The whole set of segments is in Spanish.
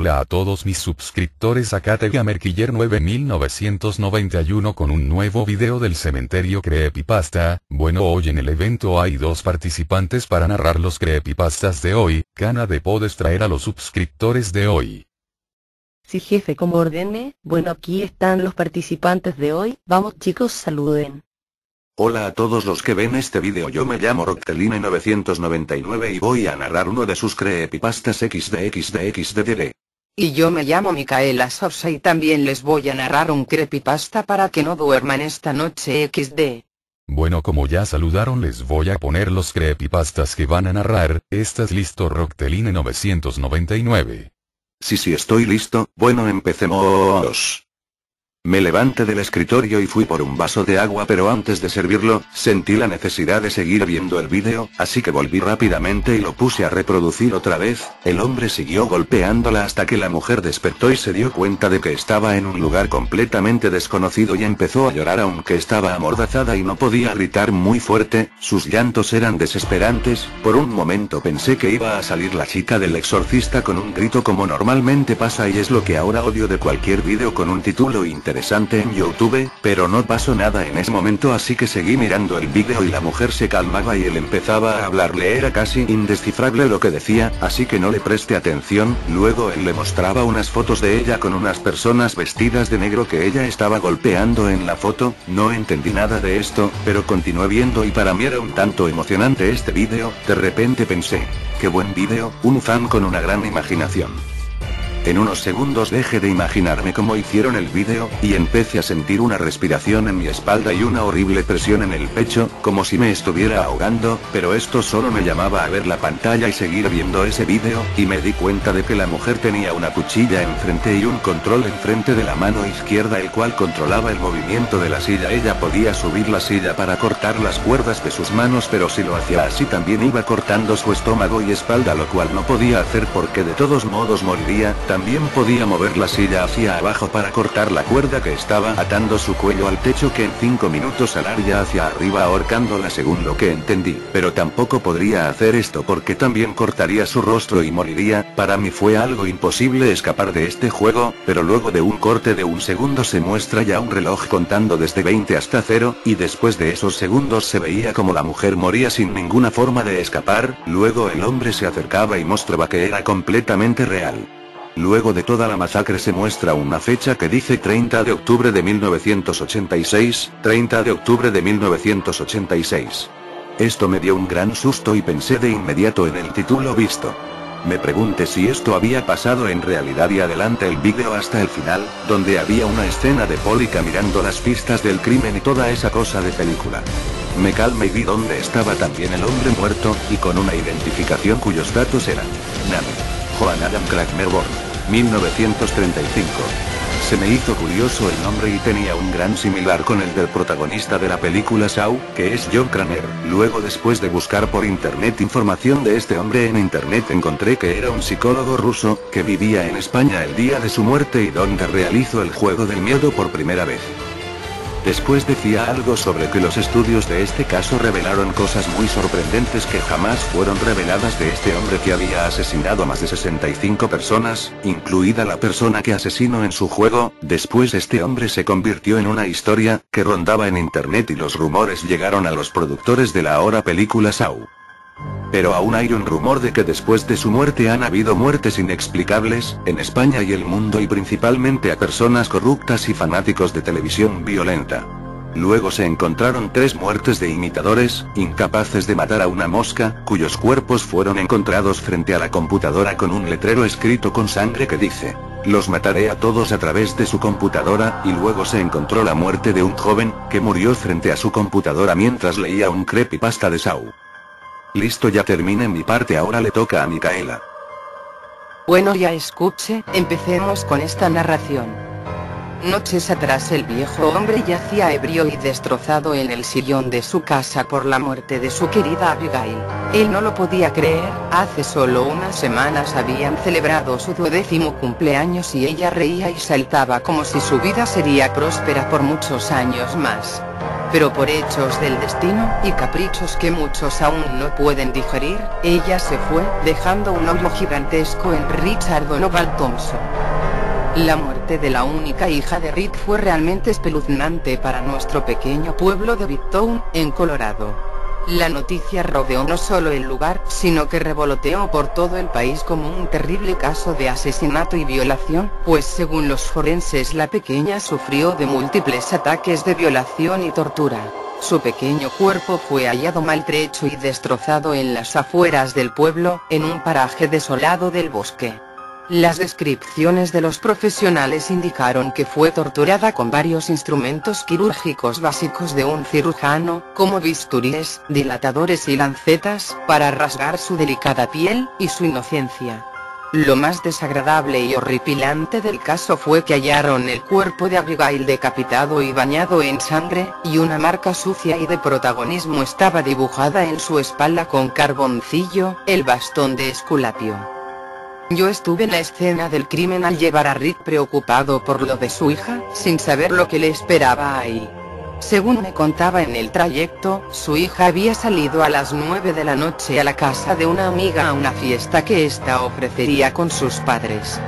Hola a todos mis suscriptores acá Tegamerquiller 9991 con un nuevo video del cementerio Creepypasta, bueno hoy en el evento hay dos participantes para narrar los creepypastas de hoy, Cana de podes traer a los suscriptores de hoy. Sí jefe como ordene, bueno aquí están los participantes de hoy, vamos chicos saluden. Hola a todos los que ven este vídeo yo me llamo Rocteline999 y voy a narrar uno de sus creepypastas XDXDXDD. Y yo me llamo Micaela Sosa y también les voy a narrar un creepypasta para que no duerman esta noche XD. Bueno como ya saludaron les voy a poner los creepypastas que van a narrar, ¿estás listo Rocteline999? Sí sí estoy listo, bueno empecemos. Me levanté del escritorio y fui por un vaso de agua pero antes de servirlo, sentí la necesidad de seguir viendo el vídeo, así que volví rápidamente y lo puse a reproducir otra vez, el hombre siguió golpeándola hasta que la mujer despertó y se dio cuenta de que estaba en un lugar completamente desconocido y empezó a llorar aunque estaba amordazada y no podía gritar muy fuerte, sus llantos eran desesperantes, por un momento pensé que iba a salir la chica del exorcista con un grito como normalmente pasa y es lo que ahora odio de cualquier vídeo con un título interesante en YouTube, pero no pasó nada en ese momento así que seguí mirando el vídeo y la mujer se calmaba y él empezaba a hablarle. Era casi indescifrable lo que decía, así que no le preste atención, luego él le mostraba unas fotos de ella con unas personas vestidas de negro que ella estaba golpeando en la foto, no entendí nada de esto, pero continué viendo y para mí era un tanto emocionante este vídeo, de repente pensé, qué buen vídeo, un fan con una gran imaginación. En unos segundos dejé de imaginarme cómo hicieron el vídeo, y empecé a sentir una respiración en mi espalda y una horrible presión en el pecho, como si me estuviera ahogando, pero esto solo me llamaba a ver la pantalla y seguir viendo ese vídeo, y me di cuenta de que la mujer tenía una cuchilla enfrente y un control enfrente de la mano izquierda el cual controlaba el movimiento de la silla. Ella podía subir la silla para cortar las cuerdas de sus manos pero si lo hacía así también iba cortando su estómago y espalda lo cual no podía hacer porque de todos modos moriría, también podía mover la silla hacia abajo para cortar la cuerda que estaba atando su cuello al techo que en 5 minutos alaría hacia arriba ahorcándola según lo que entendí. Pero tampoco podría hacer esto porque también cortaría su rostro y moriría, para mí fue algo imposible escapar de este juego, pero luego de un corte de un segundo se muestra ya un reloj contando desde 20 hasta 0, y después de esos segundos se veía como la mujer moría sin ninguna forma de escapar, luego el hombre se acercaba y mostraba que era completamente real. Luego de toda la masacre se muestra una fecha que dice 30 de octubre de 1986, 30 de octubre de 1986. Esto me dio un gran susto y pensé de inmediato en el título visto. Me pregunté si esto había pasado en realidad y adelante el vídeo hasta el final, donde había una escena de Pólica mirando las pistas del crimen y toda esa cosa de película. Me calmé y vi dónde estaba también el hombre muerto, y con una identificación cuyos datos eran Nami. Joan Adam Crackmerborn. 1935. Se me hizo curioso el nombre y tenía un gran similar con el del protagonista de la película Saw, que es John Kramer. Luego después de buscar por internet información de este hombre en internet encontré que era un psicólogo ruso, que vivía en España el día de su muerte y donde realizó el juego del miedo por primera vez. Después decía algo sobre que los estudios de este caso revelaron cosas muy sorprendentes que jamás fueron reveladas de este hombre que había asesinado a más de 65 personas, incluida la persona que asesinó en su juego, después este hombre se convirtió en una historia, que rondaba en internet y los rumores llegaron a los productores de la ahora película Saw. Pero aún hay un rumor de que después de su muerte han habido muertes inexplicables, en España y el mundo y principalmente a personas corruptas y fanáticos de televisión violenta. Luego se encontraron tres muertes de imitadores, incapaces de matar a una mosca, cuyos cuerpos fueron encontrados frente a la computadora con un letrero escrito con sangre que dice, los mataré a todos a través de su computadora, y luego se encontró la muerte de un joven, que murió frente a su computadora mientras leía un creepypasta de Sau. Listo ya terminé mi parte ahora le toca a Micaela. Bueno ya escuche, empecemos con esta narración. Noches atrás el viejo hombre yacía ebrio y destrozado en el sillón de su casa por la muerte de su querida Abigail. Él no lo podía creer, hace solo unas semanas habían celebrado su duodécimo cumpleaños y ella reía y saltaba como si su vida sería próspera por muchos años más. Pero por hechos del destino, y caprichos que muchos aún no pueden digerir, ella se fue, dejando un hoyo gigantesco en Richard Donovan Thompson. La muerte de la única hija de Rick fue realmente espeluznante para nuestro pequeño pueblo de Bigtown, en Colorado. La noticia rodeó no solo el lugar, sino que revoloteó por todo el país como un terrible caso de asesinato y violación, pues según los forenses la pequeña sufrió de múltiples ataques de violación y tortura. Su pequeño cuerpo fue hallado maltrecho y destrozado en las afueras del pueblo, en un paraje desolado del bosque. Las descripciones de los profesionales indicaron que fue torturada con varios instrumentos quirúrgicos básicos de un cirujano, como bisturíes, dilatadores y lancetas, para rasgar su delicada piel, y su inocencia. Lo más desagradable y horripilante del caso fue que hallaron el cuerpo de Abigail decapitado y bañado en sangre, y una marca sucia y de protagonismo estaba dibujada en su espalda con carboncillo, el bastón de Esculapio. Yo estuve en la escena del crimen al llevar a Rick preocupado por lo de su hija, sin saber lo que le esperaba ahí. Según me contaba en el trayecto, su hija había salido a las 9 de la noche a la casa de una amiga a una fiesta que ésta ofrecería con sus padres.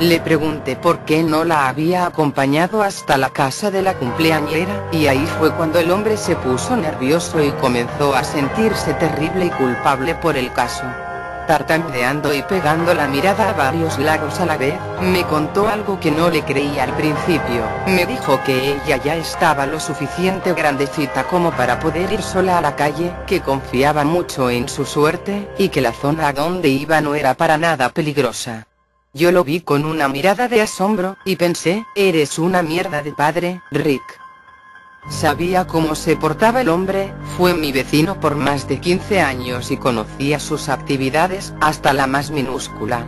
Le pregunté por qué no la había acompañado hasta la casa de la cumpleañera, y ahí fue cuando el hombre se puso nervioso y comenzó a sentirse terrible y culpable por el caso tartamudeando y pegando la mirada a varios lados a la vez, me contó algo que no le creía al principio. Me dijo que ella ya estaba lo suficiente grandecita como para poder ir sola a la calle, que confiaba mucho en su suerte, y que la zona a donde iba no era para nada peligrosa. Yo lo vi con una mirada de asombro, y pensé, eres una mierda de padre, Rick. Sabía cómo se portaba el hombre, fue mi vecino por más de 15 años y conocía sus actividades, hasta la más minúscula.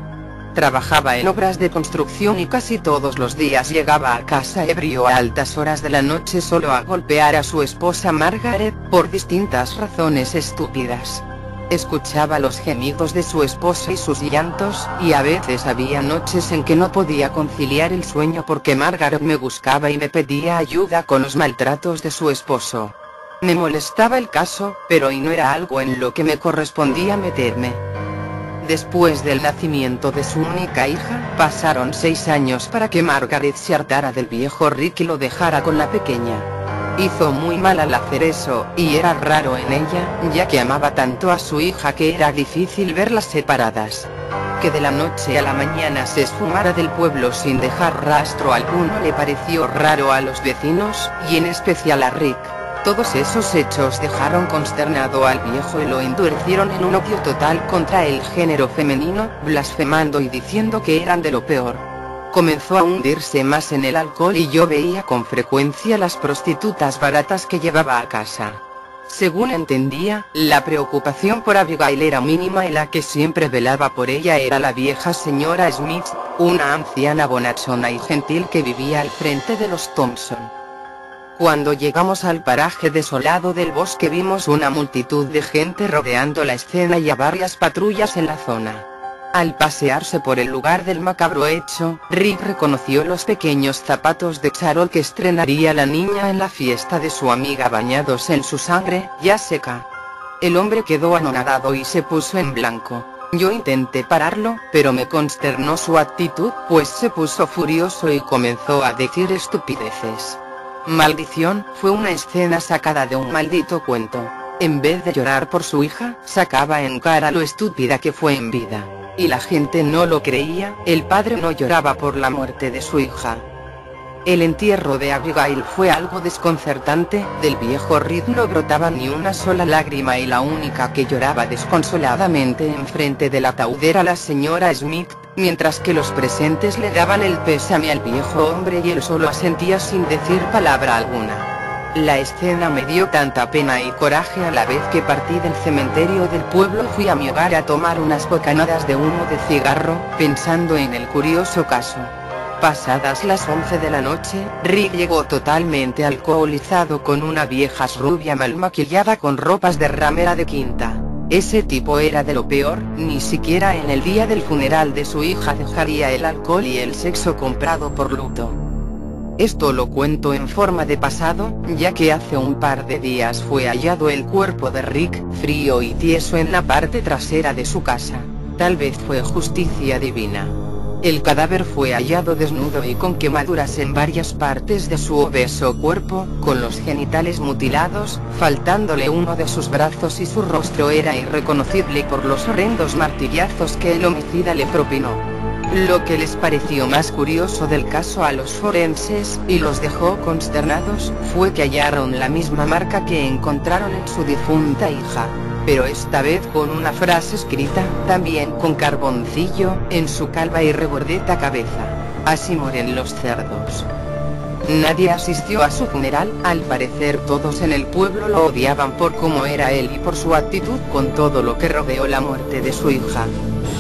Trabajaba en obras de construcción y casi todos los días llegaba a casa ebrio a altas horas de la noche solo a golpear a su esposa Margaret, por distintas razones estúpidas. Escuchaba los gemidos de su esposa y sus llantos, y a veces había noches en que no podía conciliar el sueño porque Margaret me buscaba y me pedía ayuda con los maltratos de su esposo. Me molestaba el caso, pero hoy no era algo en lo que me correspondía meterme. Después del nacimiento de su única hija, pasaron seis años para que Margaret se hartara del viejo Rick y lo dejara con la pequeña. Hizo muy mal al hacer eso, y era raro en ella, ya que amaba tanto a su hija que era difícil verlas separadas. Que de la noche a la mañana se esfumara del pueblo sin dejar rastro alguno le pareció raro a los vecinos, y en especial a Rick. Todos esos hechos dejaron consternado al viejo y lo endurecieron en un odio total contra el género femenino, blasfemando y diciendo que eran de lo peor comenzó a hundirse más en el alcohol y yo veía con frecuencia las prostitutas baratas que llevaba a casa. Según entendía, la preocupación por Abigail era mínima y la que siempre velaba por ella era la vieja señora Smith, una anciana bonachona y gentil que vivía al frente de los Thompson. Cuando llegamos al paraje desolado del bosque vimos una multitud de gente rodeando la escena y a varias patrullas en la zona. Al pasearse por el lugar del macabro hecho, Rick reconoció los pequeños zapatos de charol que estrenaría la niña en la fiesta de su amiga bañados en su sangre, ya seca. El hombre quedó anonadado y se puso en blanco. Yo intenté pararlo, pero me consternó su actitud, pues se puso furioso y comenzó a decir estupideces. Maldición, fue una escena sacada de un maldito cuento. En vez de llorar por su hija, sacaba en cara lo estúpida que fue en vida y la gente no lo creía, el padre no lloraba por la muerte de su hija. El entierro de Abigail fue algo desconcertante, del viejo Reed no brotaba ni una sola lágrima y la única que lloraba desconsoladamente enfrente del ataúd era la señora Smith, mientras que los presentes le daban el pésame al viejo hombre y él solo asentía sin decir palabra alguna. La escena me dio tanta pena y coraje a la vez que partí del cementerio del pueblo fui a mi hogar a tomar unas bocanadas de humo de cigarro, pensando en el curioso caso. Pasadas las 11 de la noche, Rick llegó totalmente alcoholizado con una vieja rubia mal maquillada con ropas de ramera de quinta. Ese tipo era de lo peor, ni siquiera en el día del funeral de su hija dejaría el alcohol y el sexo comprado por luto. Esto lo cuento en forma de pasado, ya que hace un par de días fue hallado el cuerpo de Rick, frío y tieso en la parte trasera de su casa. Tal vez fue justicia divina. El cadáver fue hallado desnudo y con quemaduras en varias partes de su obeso cuerpo, con los genitales mutilados, faltándole uno de sus brazos y su rostro era irreconocible por los horrendos martillazos que el homicida le propinó. Lo que les pareció más curioso del caso a los forenses, y los dejó consternados, fue que hallaron la misma marca que encontraron en su difunta hija. Pero esta vez con una frase escrita, también con carboncillo, en su calva y rebordeta cabeza. Así mueren los cerdos. Nadie asistió a su funeral, al parecer todos en el pueblo lo odiaban por cómo era él y por su actitud con todo lo que rodeó la muerte de su hija.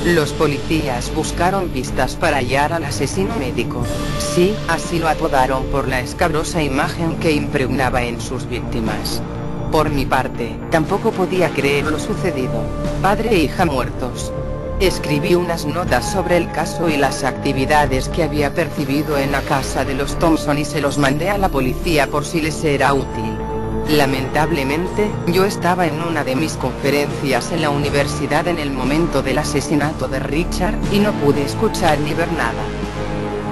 Los policías buscaron pistas para hallar al asesino médico. Sí, así lo apodaron por la escabrosa imagen que impregnaba en sus víctimas. Por mi parte, tampoco podía creer lo sucedido. Padre e hija muertos. Escribí unas notas sobre el caso y las actividades que había percibido en la casa de los Thompson y se los mandé a la policía por si les era útil. Lamentablemente, yo estaba en una de mis conferencias en la universidad en el momento del asesinato de Richard, y no pude escuchar ni ver nada.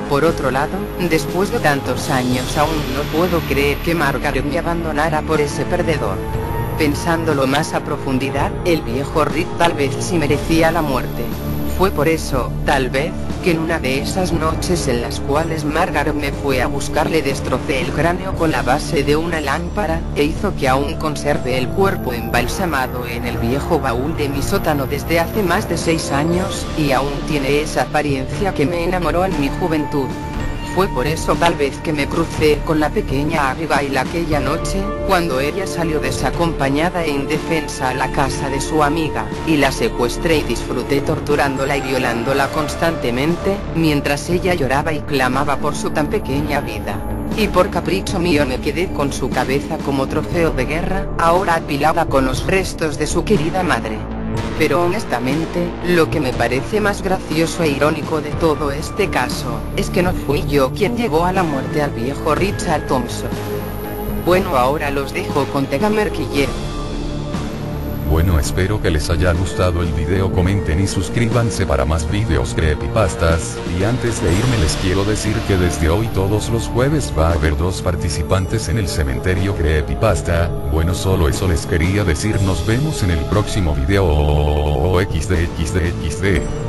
Por otro lado, después de tantos años aún no puedo creer que Margaret me abandonara por ese perdedor. Pensándolo más a profundidad, el viejo Rick tal vez sí merecía la muerte. Fue por eso, tal vez, que en una de esas noches en las cuales Margaret me fue a buscar le destrocé el cráneo con la base de una lámpara, e hizo que aún conserve el cuerpo embalsamado en el viejo baúl de mi sótano desde hace más de seis años, y aún tiene esa apariencia que me enamoró en mi juventud. Fue por eso tal vez que me crucé con la pequeña Abigail aquella noche, cuando ella salió desacompañada e indefensa a la casa de su amiga, y la secuestré y disfruté torturándola y violándola constantemente, mientras ella lloraba y clamaba por su tan pequeña vida. Y por capricho mío me quedé con su cabeza como trofeo de guerra, ahora apilada con los restos de su querida madre. Pero honestamente, lo que me parece más gracioso e irónico de todo este caso, es que no fui yo quien llevó a la muerte al viejo Richard Thompson. Bueno ahora los dejo con Tegamerquiller. Bueno espero que les haya gustado el video comenten y suscríbanse para más videos creepypastas, y antes de irme les quiero decir que desde hoy todos los jueves va a haber dos participantes en el cementerio creepypasta, bueno solo eso les quería decir. Nos vemos en el próximo video. XD.